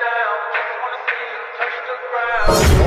down, wanna see you touch the ground.